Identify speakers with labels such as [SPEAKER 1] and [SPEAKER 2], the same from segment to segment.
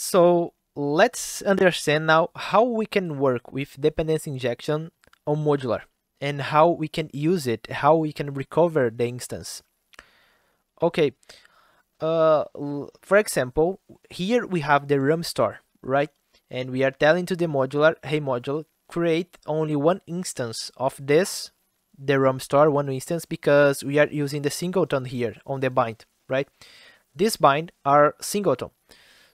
[SPEAKER 1] So let's understand now how we can work with dependency injection on modular and how we can use it, how we can recover the instance. Okay, uh, for example, here we have the RUM store, right? And we are telling to the modular, hey module, create only one instance of this, the RUM store, one instance, because we are using the singleton here on the bind, right? This bind are singleton.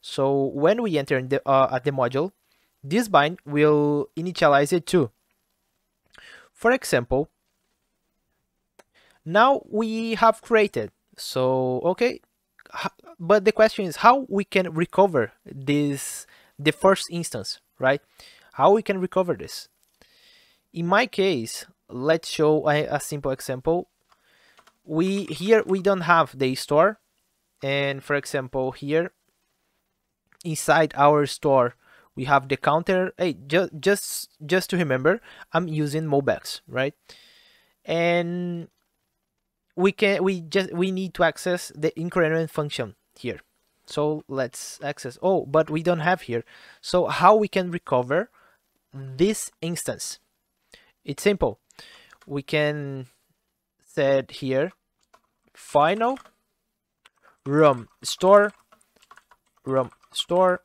[SPEAKER 1] So when we enter the, uh, at the module, this bind will initialize it too. For example, now we have created. So, okay, but the question is how we can recover this, the first instance, right? How we can recover this. In my case, let's show a, a simple example. We here we don't have the store, and for example here inside our store we have the counter. Hey just just just to remember i'm using MobX right? And we can we just we need to access the increment function here. So let's access oh but we don't have here. So how we can recover this instance? It's simple. We can set here final rum store rum store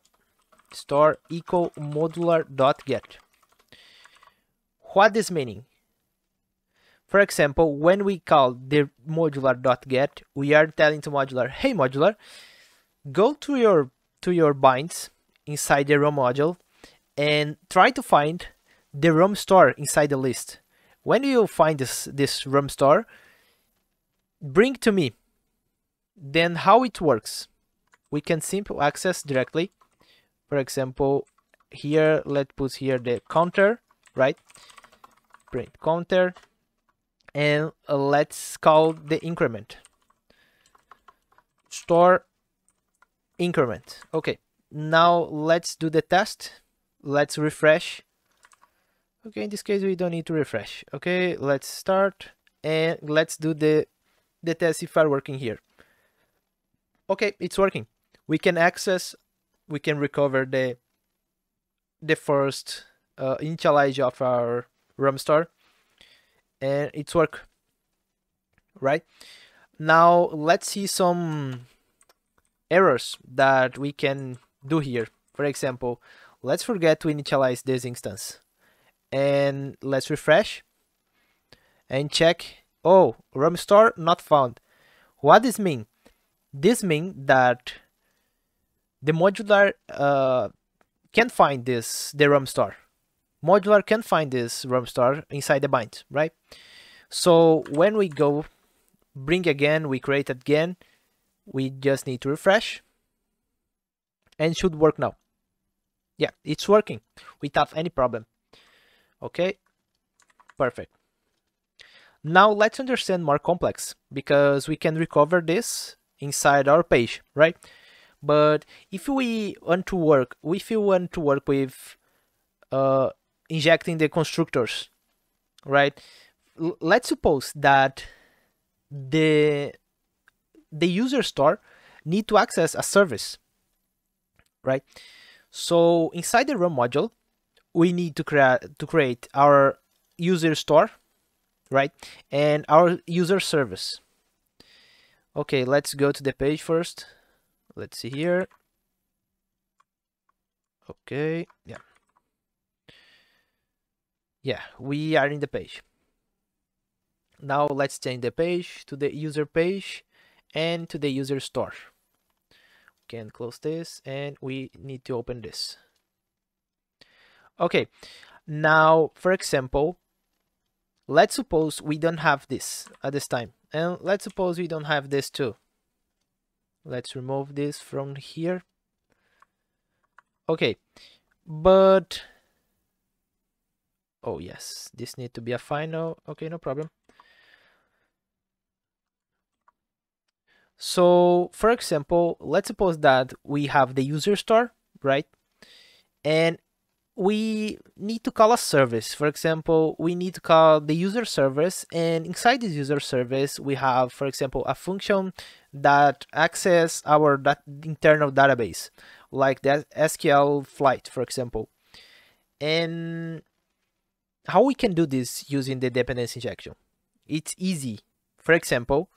[SPEAKER 1] store equal modular dot get. What this meaning? For example when we call the modular dot get we are telling to modular hey modular go to your to your binds inside the ROM module and try to find the ROM store inside the list. When you find this this ROM store bring to me. Then how it works we can simply access directly. For example here let's put here the counter right? Print counter and uh, let's call the increment. Store increment. Okay now let's do the test. Let's refresh. Okay in this case we don't need to refresh. Okay let's start and let's do the the test if i're working here. Okay it's working we can access we can recover the the first uh, initialize of our rum store and it's work right? Now let's see some errors that we can do here. For example let's forget to initialize this instance. And let's refresh and check oh rum store not found. What does mean? This mean that the modular uh, can find this the rum store modular can find this rum store inside the bind right? So when we go bring again we create again we just need to refresh and should work now. Yeah it's working without any problem. Okay? Perfect. Now let's understand more complex because we can recover this inside our page right but if we want to work, if you want to work with uh, injecting the constructors, right? L let's suppose that the the user store need to access a service, right? So inside the RUM module, we need to create to create our user store, right? And our user service. Okay, let's go to the page first let's see here. Okay yeah. Yeah we are in the page. Now let's change the page to the user page and to the user store. We can close this and we need to open this. Okay now for example let's suppose we don't have this at this time. And let's suppose we don't have this too let's remove this from here. Okay but oh yes this need to be a final okay no problem. So for example let's suppose that we have the user store right? And we need to call a service. For example, we need to call the user service and inside this user service, we have, for example, a function that access our dat internal database, like the SQLite, for example. And how we can do this using the dependency injection? It's easy. For example,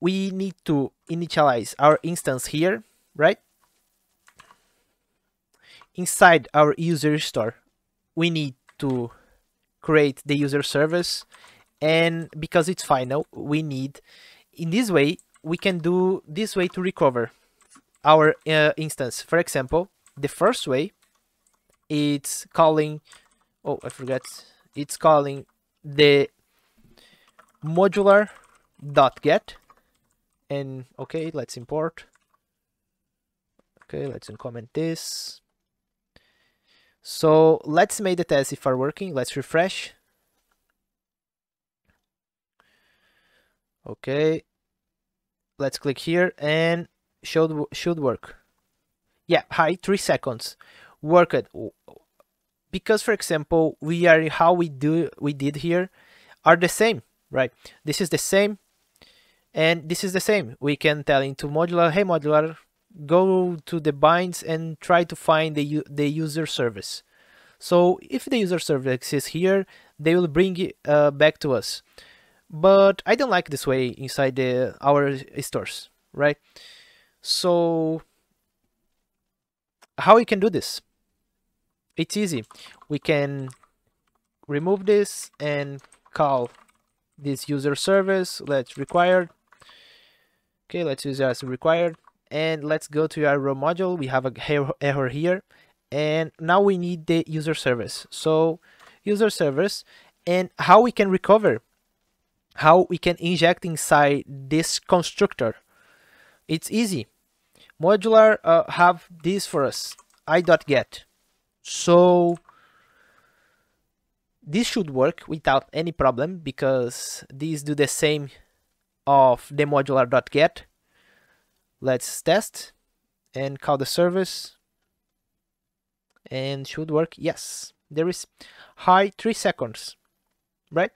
[SPEAKER 1] we need to initialize our instance here, right? Inside our user store, we need to create the user service. And because it's final, we need, in this way, we can do this way to recover our uh, instance. For example, the first way, it's calling, oh, I forgot, it's calling the modular dot get and okay let's import okay let's uncomment this so let's make the test if are working. Let's refresh. Okay. Let's click here and should should work. Yeah, hi, three seconds. Work it. Because for example, we are how we do we did here are the same, right? This is the same and this is the same. We can tell into modular, hey modular, go to the binds and try to find the, the user service. So if the user service is here, they will bring it uh, back to us. But I don't like this way inside the, our stores, right? So how we can do this? It's easy. We can remove this and call this user service. Let's required. Okay, let's use as required and let's go to our row module. We have a error here. And now we need the user service. So user service and how we can recover how we can inject inside this constructor. It's easy. Modular uh, have this for us. I.get so this should work without any problem because these do the same of the modular.get Let's test and call the service and should work. Yes, there is high three seconds, right?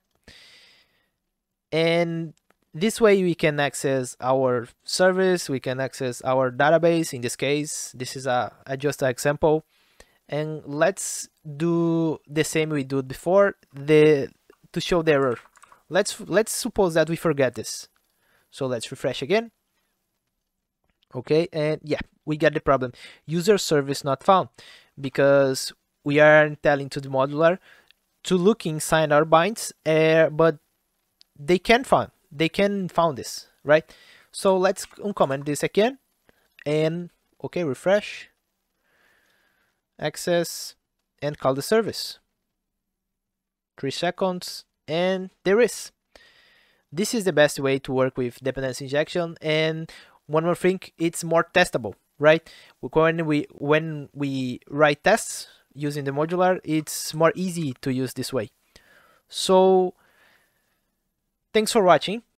[SPEAKER 1] And this way we can access our service, we can access our database. In this case, this is a, a just an example. And let's do the same we did before the to show the error. Let's let's suppose that we forget this. So let's refresh again okay and yeah we get the problem. User service not found because we are telling to the modular to look inside our binds uh, but they can find they can found this right? So let's uncomment this again and okay refresh access and call the service. Three seconds and there is. This is the best way to work with dependency injection and one more thing it's more testable right? When we when we write tests using the modular it's more easy to use this way. So thanks for watching